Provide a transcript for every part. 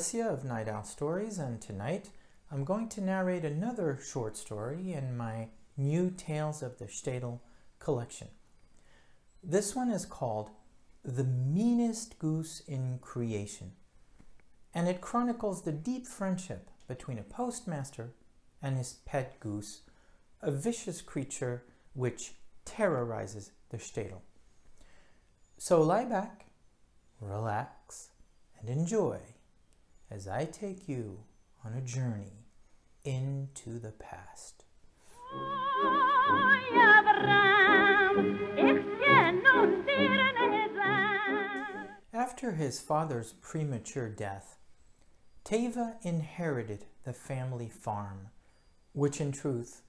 Aunt Licia of Night Owl Stories, and tonight I'm going to narrate another short story in my new Tales of the Shtetl collection. This one is called The Meanest Goose in Creation, and it chronicles the deep friendship between a postmaster and his pet goose, a vicious creature which terrorizes the Shtetl. So lie back, relax, and enjoy as I take you on a journey into the past. After his father's premature death, Teive inherited the family farm, which in truth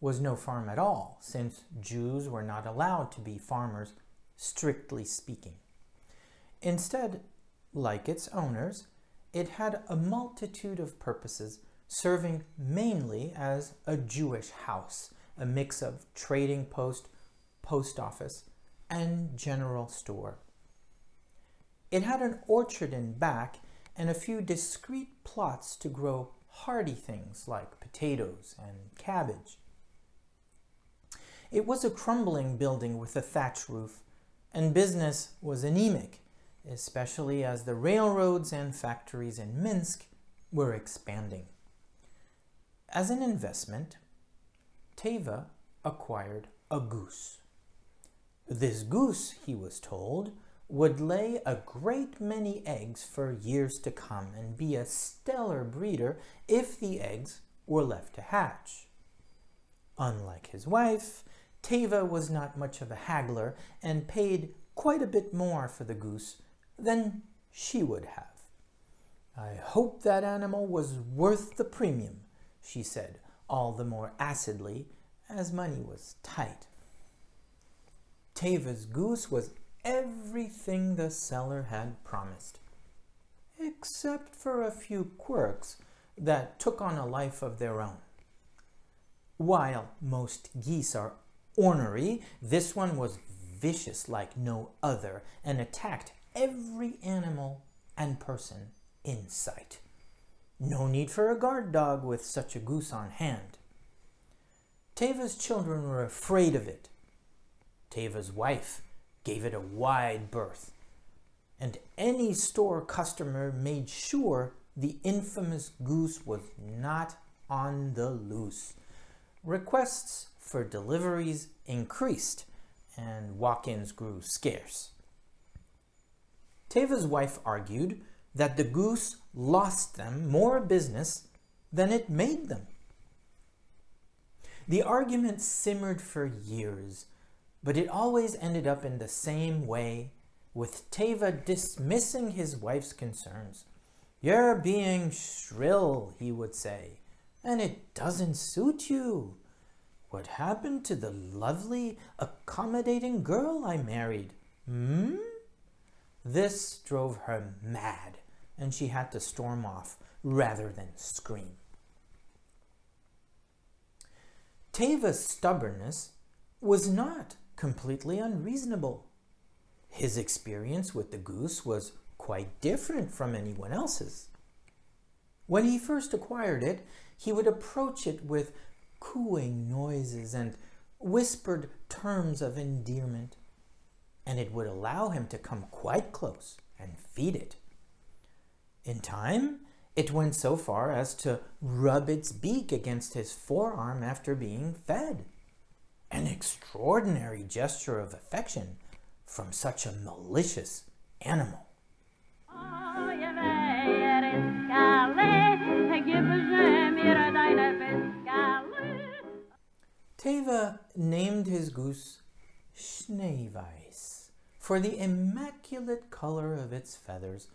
was no farm at all, since Jews were not allowed to be farmers, strictly speaking. Instead, like its owners, it had a multitude of purposes, serving mainly as a Jewish house, a mix of trading post, post office, and general store. It had an orchard in back and a few discreet plots to grow hardy things like potatoes and cabbage. It was a crumbling building with a thatch roof, and business was anemic especially as the railroads and factories in Minsk were expanding. As an investment, Teive acquired a goose. This goose, he was told, would lay a great many eggs for years to come and be a stellar breeder if the eggs were left to hatch. Unlike his wife, Teive was not much of a haggler and paid quite a bit more for the goose than she would have. I hope that animal was worth the premium, she said, all the more acidly as money was tight. Teive's goose was everything the seller had promised, except for a few quirks that took on a life of their own. While most geese are ornery, this one was vicious like no other and attacked every animal and person in sight. No need for a guard dog with such a goose on hand. Teive's children were afraid of it. Teive's wife gave it a wide berth, and any store customer made sure the infamous goose was not on the loose. Requests for deliveries increased, and walk ins grew scarce. Teive's wife argued that the goose lost them more business than it made them. The argument simmered for years, but it always ended up in the same way, with Teive dismissing his wife's concerns. You're being shrill, he would say, and it doesn't suit you. What happened to the lovely, accommodating girl I married? Hmm? This drove her mad, and she had to storm off rather than scream. Teive's stubbornness was not completely unreasonable. His experience with the goose was quite different from anyone else's. When he first acquired it, he would approach it with cooing noises and whispered terms of endearment and it would allow him to come quite close and feed it. In time, it went so far as to rub its beak against his forearm after being fed. An extraordinary gesture of affection from such a malicious animal. Teive named his goose Shneyvays for the immaculate color of its feathers,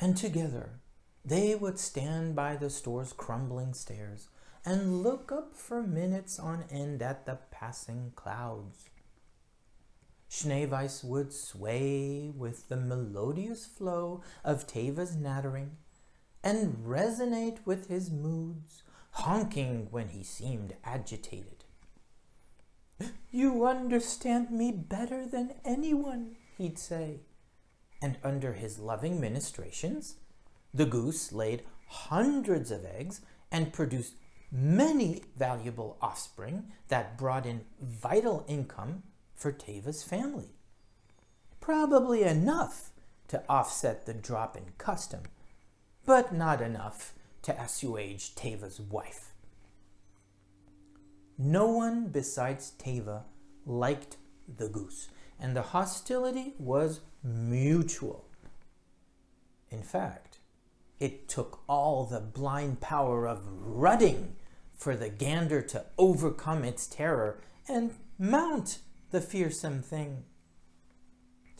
and together they would stand by the store's crumbling stairs and look up for minutes on end at the passing clouds. Shneyvays would sway with the melodious flow of Teive's nattering and resonate with his moods, honking when he seemed agitated. You understand me better than anyone, he'd say. And under his loving ministrations, The goose laid hundreds of eggs and produced many valuable offspring that brought in vital income for Teive's family. Probably enough to offset the drop in custom, but not enough to assuage Teive's wife. No one besides Teive liked the goose, and the hostility was mutual. In fact, it took all the blind power of rutting for the gander to overcome its terror and mount the fearsome thing.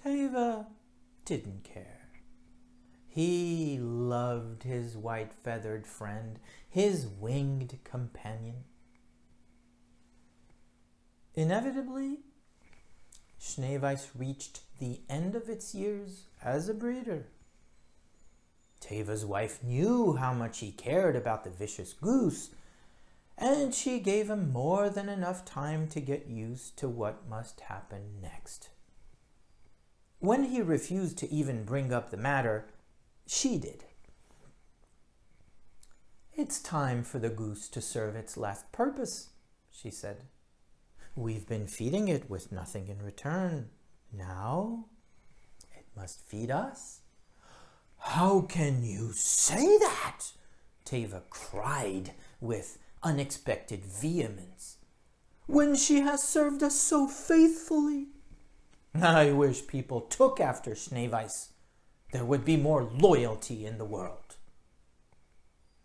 Teive didn't care. He loved his white feathered friend, his winged companion. Inevitably, Shneyvays reached the end of its years as a breeder. Teive's wife knew how much he cared about the vicious goose, and she gave him more than enough time to get used to what must happen next. When he refused to even bring up the matter, she did. It's time for the goose to serve its last purpose, she said. We've been feeding it with nothing in return. Now it must feed us. How can you say that? Teive cried with unexpected vehemence. When she has served us so faithfully. I wish people took after Shneyvays. There would be more loyalty in the world.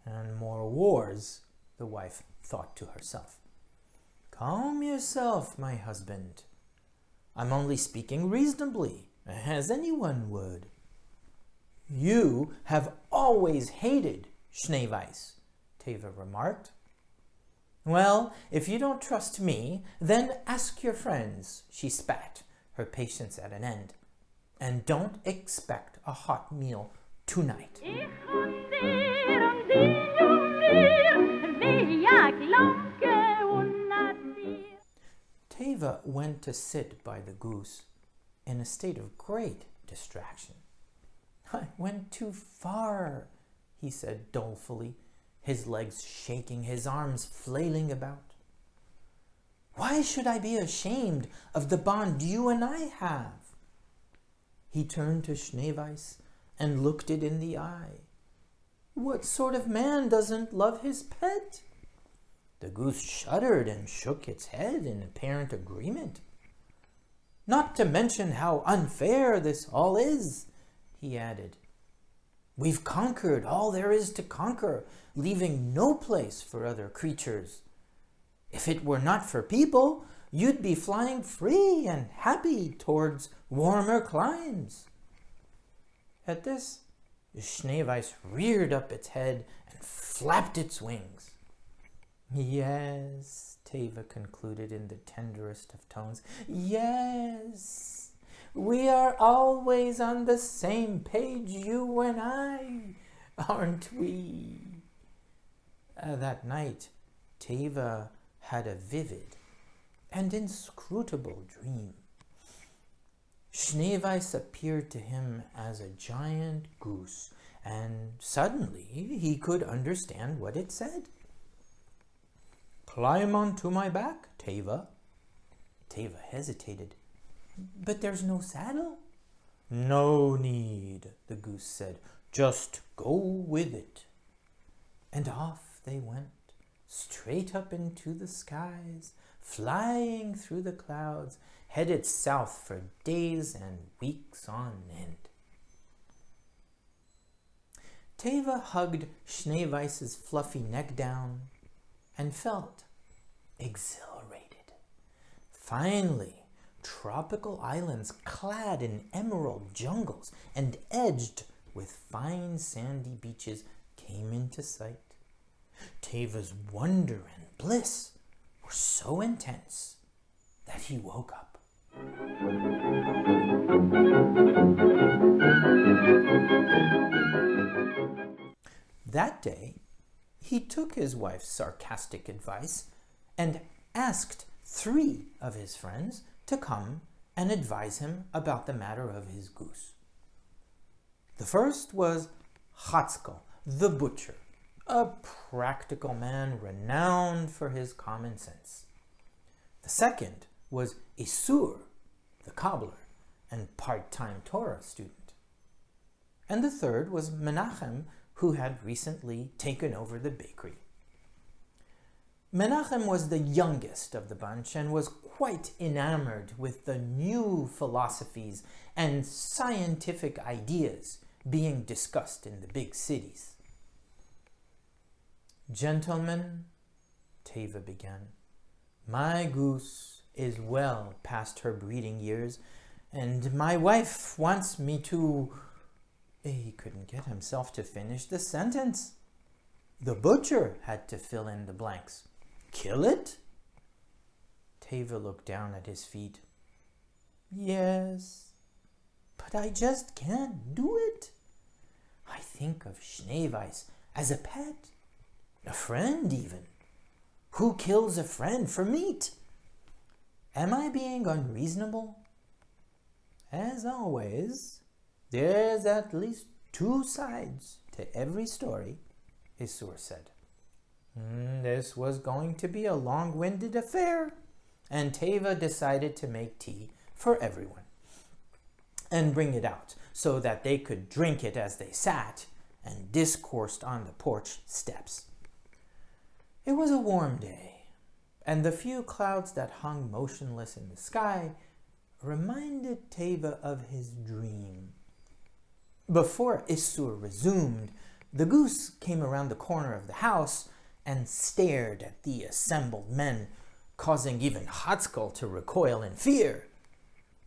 And more wars, the wife thought to herself. Calm yourself, my husband. I'm only speaking reasonably, as anyone would. You have always hated Shneyvays, Teive remarked. Well, if you don't trust me, then ask your friends, she spat, her patience at an end. And don't expect a hot meal tonight. Teive went to sit by the goose in a state of great distraction. I went too far, he said dolefully, his legs shaking, his arms flailing about. Why should I be ashamed of the bond you and I have? He turned to Shneyvays and looked it in the eye. What sort of man doesn't love his pet? The goose shuddered and shook its head in apparent agreement. Not to mention how unfair this all is, he added. We've conquered all there is to conquer, leaving no place for other creatures. If it were not for people, you'd be flying free and happy towards warmer climes. At this, the Shneyvays reared up its head and flapped its wings. Yes, Teive concluded in the tenderest of tones. Yes. We are always on the same page, you and I, aren't we? Uh, that night, Teive had a vivid and inscrutable dream. Shneyvays appeared to him as a giant goose, and suddenly he could understand what it said. Climb onto my back, Teive. Teive hesitated. But there's no saddle. No need, the goose said. Just go with it. And off they went, straight up into the skies, flying through the clouds, headed south for days and weeks on end. Teive hugged Shneyvays's fluffy neck down and felt exhilarated. Finally, tropical islands clad in emerald jungles and edged with fine sandy beaches came into sight. Teive's wonder and bliss were so intense that he woke up. That day, he took his wife's sarcastic advice and asked three of his friends to come and advise him about the matter of his goose. The first was Chatzkel, the butcher, a practical man renowned for his common sense. The second was Isur, the cobbler and part-time Torah student. And the third was Menachem, who had recently taken over the bakery. Menachem was the youngest of the bunch and was quite enamored with the new philosophies and scientific ideas being discussed in the big cities. Gentlemen, Teive began, my goose is well past her breeding years, and my wife wants me to... He couldn't get himself to finish the sentence. The butcher had to fill in the blanks. Kill it? Teive looked down at his feet. Yes, but I just can't do it. I think of Shneyvays as a pet, a friend even. Who kills a friend for meat? Am I being unreasonable? As always, there's at least two sides to every story, Isur said. Mm, this was going to be a long-winded affair, and Teive decided to make tea for everyone and bring it out so that they could drink it as they sat and discoursed on the porch steps. It was a warm day, and the few clouds that hung motionless in the sky reminded Teive of his dream. Before Isur resumed, the goose came around the corner of the house and stared at the assembled men, causing even Chatzkel to recoil in fear.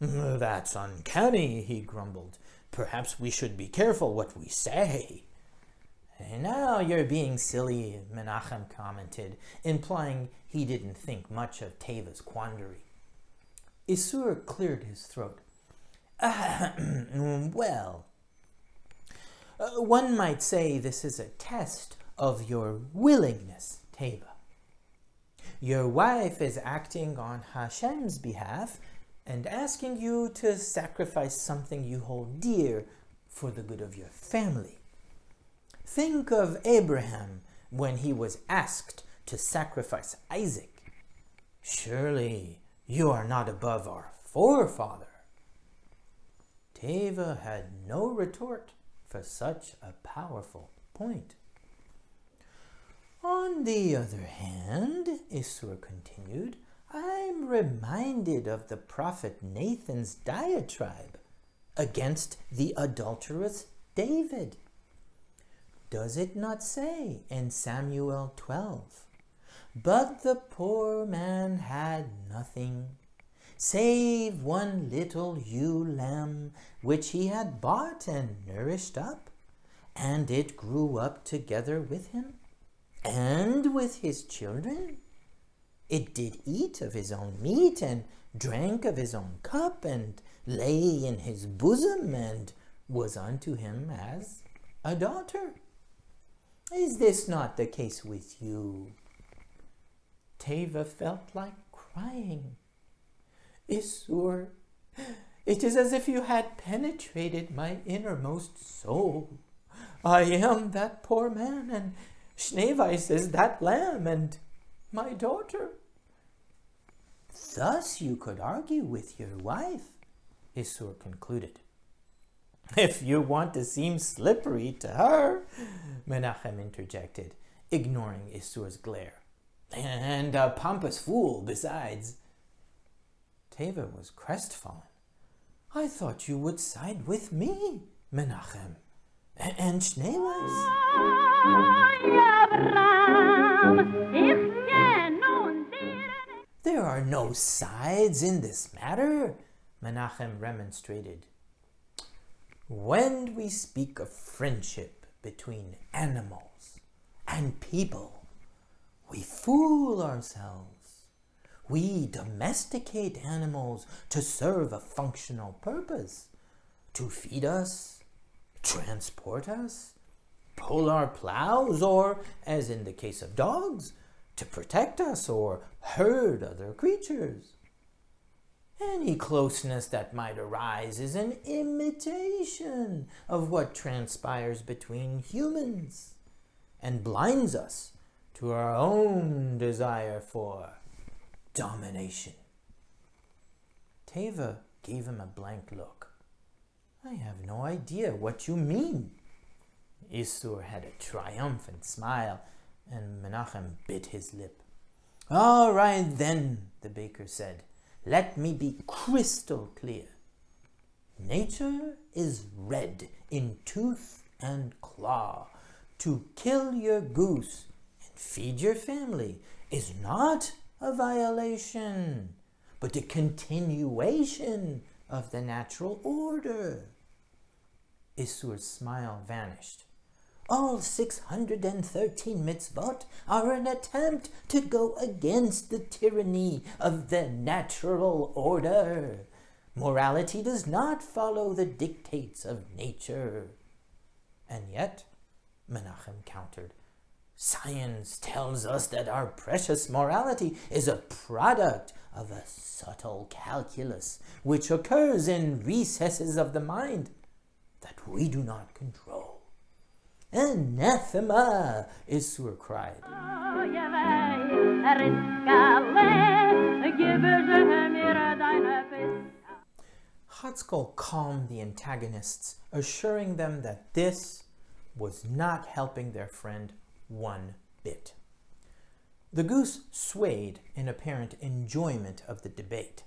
That's uncanny, he grumbled. Perhaps we should be careful what we say. Now you're being silly, Menachem commented, implying he didn't think much of Teive's quandary. Isur cleared his throat. well, uh, one might say this is a test of your willingness, Teive. Your wife is acting on Hashem's behalf and asking you to sacrifice something you hold dear for the good of your family. Think of Abraham when he was asked to sacrifice Isaac. Surely you are not above our forefather. Teva had no retort for such a powerful point. On the other hand, Isur continued, I'm reminded of the prophet Nathan's diatribe against the adulterous David. Does it not say in Samuel 12, But the poor man had nothing, save one little ewe lamb, which he had bought and nourished up, and it grew up together with him, and with his children? It did eat of his own meat, and drank of his own cup, and lay in his bosom, and was unto him as a daughter. Is this not the case with you? Teive felt like crying. Isur, it is as if you had penetrated my innermost soul. I am that poor man, and Shneyvays is that lamb, and my daughter. Thus you could argue with your wife, Isur concluded. If you want to seem slippery to her, Menachem interjected, ignoring Isur's glare. And a pompous fool, besides. Teive was crestfallen. I thought you would side with me, Menachem. And. There are no sides in this matter, Menachem remonstrated. When we speak of friendship between animals and people, we fool ourselves. We domesticate animals to serve a functional purpose, to feed us, transport us, pull our plows, or, as in the case of dogs, to protect us or herd other creatures. Any closeness that might arise is an imitation of what transpires between humans and blinds us to our own desire for domination. Teive gave him a blank look. I have no idea what you mean. Isur had a triumphant smile, and Menachem bit his lip. All right then, the baker said. Let me be crystal clear. Nature is red in tooth and claw. To kill your goose and feed your family is not a violation, but a continuation of the natural order. Isur's smile vanished. All 613 mitzvot are an attempt to go against the tyranny of the natural order. Morality does not follow the dictates of nature. And yet, Menachem countered, science tells us that our precious morality is a product of a subtle calculus which occurs in recesses of the mind that we do not control. Anathema, Isur cried. Chatzkel calmed the antagonists, assuring them that this was not helping their friend one bit. The goose swayed in apparent enjoyment of the debate.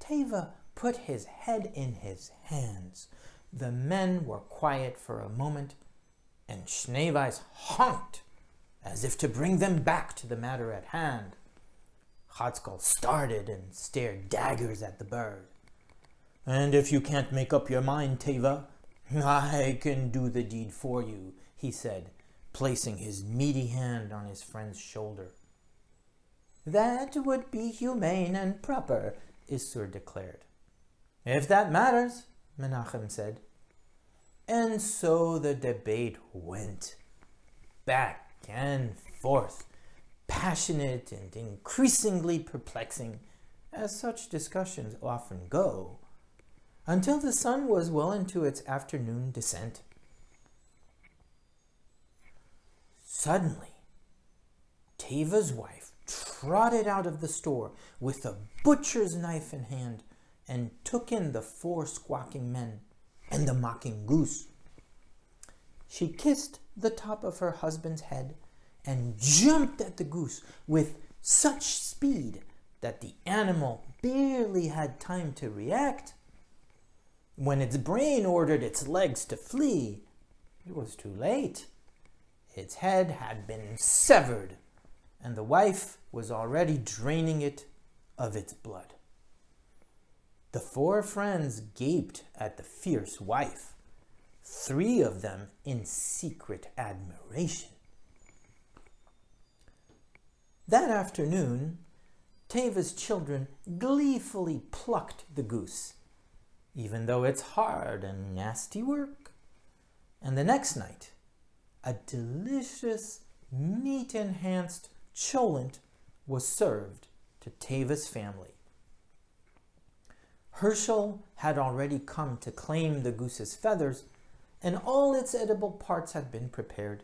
Teive put his head in his hands. The men were quiet for a moment and Shneyvays honked as if to bring them back to the matter at hand. Chatzkel started and stared daggers at the bird. And if you can't make up your mind, Teive, I can do the deed for you, he said, placing his meaty hand on his friend's shoulder. That would be humane and proper, Isur declared. If that matters, Menachem said. And so the debate went back and forth, passionate and increasingly perplexing, as such discussions often go, until the sun was well into its afternoon descent. Suddenly, Teive's wife trotted out of the store with a butcher's knife in hand and took in the four squawking men and the mocking goose. She kissed the top of her husband's head and jumped at the goose with such speed that the animal barely had time to react. When its brain ordered its legs to flee, it was too late. Its head had been severed, and the wife was already draining it of its blood. The four friends gaped at the fierce wife, three of them in secret admiration. That afternoon, Teive's children gleefully plucked the goose, even though it's hard and nasty work. And the next night, a delicious, meat-enhanced cholent was served to Teive's family. Herschel had already come to claim the goose's feathers, and all its edible parts had been prepared.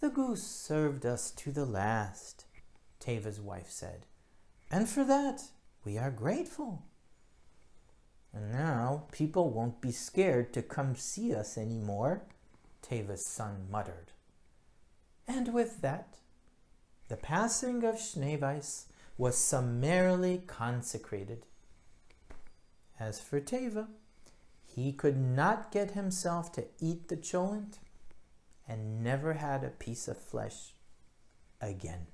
The goose served us to the last, Teive's wife said, and for that we are grateful. And now people won't be scared to come see us any more, Teive's son muttered. And with that, the passing of Shneyvays was summarily consecrated as for Teive, he could not get himself to eat the cholent and never had a piece of flesh again.